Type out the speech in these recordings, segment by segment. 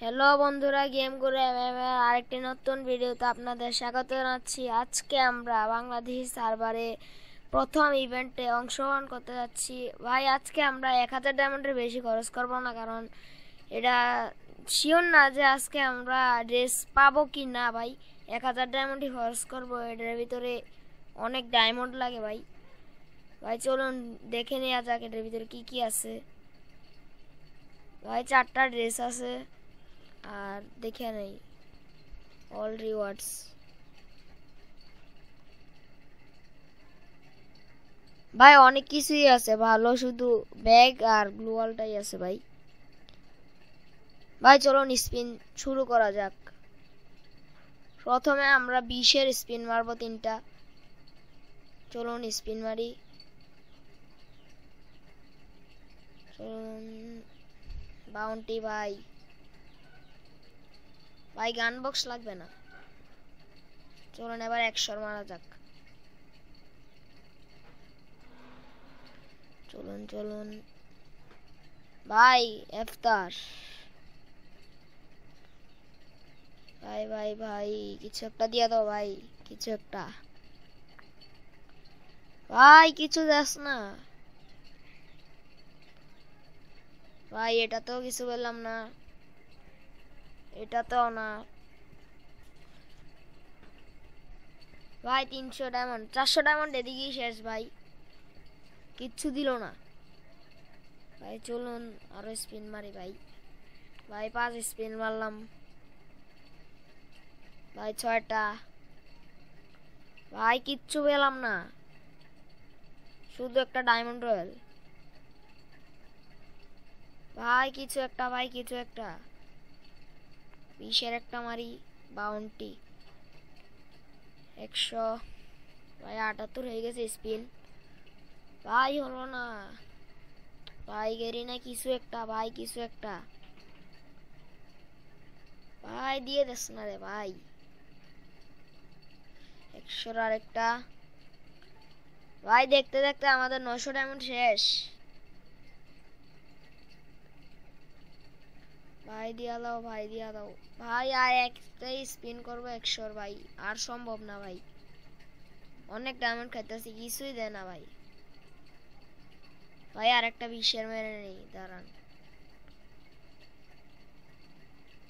Hello বন্ধুরা, game করে আরেকটি নতুন ভিডিওতে আপনাদের স্বাগত জানাচ্ছি। আজকে আমরা বাংলাদেশ সার্ভারে প্রথম ইভেন্টে অংশগ্রহণ করতে যাচ্ছি। ভাই, আজকে আমরা এক হাজার ডায়মন্ডের বেশি খরচ করব না, কারণ এটা শিওর না যে আজকে আমরা ড্রেস পাবো কি না ভাই। এক হাজার ডায়মন্ডই খরচ করব, এটার ভিতরে অনেক ডায়মন্ড লাগে ভাই। ভাই, চলুন দেখে নেওয়া যাক এটার ভিতরে কি কি আছে। ভাই, চারটা ড্রেস আছে। আর দেখে নেই। অল রিওয়ার্ডস ভাই, অনেক কিছুই আছে, ভালো শুধু ব্যাগ আর গ্লুয়ালটাই আছে ভাই। ভাই, চলুন স্পিন শুরু করা যাক। প্রথমে আমরা বিশের স্পিন মারবো তিনটা। চলুন স্পিন মারি। চলুন বাউন্টি ভাই। ভাই, গান বক্স লাগবে না। চলুন এবার একশোর মারা যাক। চলুন চলুন। ভাই, এফতার। ভাই ভাই ভাই, কিছু একটা দিয়ে দাও ভাই, কিছু একটা। ভাই, কিছু যাস না। ভাই, এটা তো কিছু বললাম না। এটা তো না ভাই, তিনশো ডায়মন্ড চারশো ডায়মন্ড এদিকেই শেষ ভাই। কিচ্ছু দিল না। ভাই, চলুন আরও স্পিন মারি ভাই। ভাই, পাঁচ স্পিন মারলাম। ভাই, ছয়টা। ভাই, কিচ্ছু পেলাম না। শুধু একটা ডায়মন্ড রয়েল ভাই, কিছু একটা, ভাই, কিছু একটা। বিশের একটা মারি বাউন্টি একশো, ভাই, আটাত্তর হয়ে গেছে স্পিন ভাই, হলো না। ভাই, গেরি না, কিছু একটা, ভাই, কিছু একটা। ভাই, দিয়ে দেস না রে, ভাই। একশোর আরেকটা। ভাই, দেখতে দেখতে আমাদের নশো ডায়মন্ড শেষ। ভাই দিয়া দাও, ভাই দিয়া দাও। ভাই, আর একটাই স্পিন করব একশোর, ভাই। আর সম্ভব না, ভাই। অনেক ডায়মন্ড খাইতেছি, কিছুই দেয় না, ভাই। ভাই, আর একটা বিশের মেরে নেই, দাঁড়ান।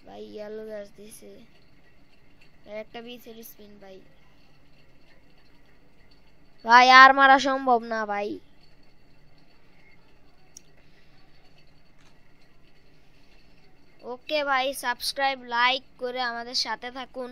ভাই ইয়েলো গ্যাস দিছে। একটা বিশের স্পিন ভাই। ভাই, আর মারা সম্ভব না, ভাই। ওকে ভাই সাবস্ক্রাইব লাইক করে আমাদের সাথে থাকুন।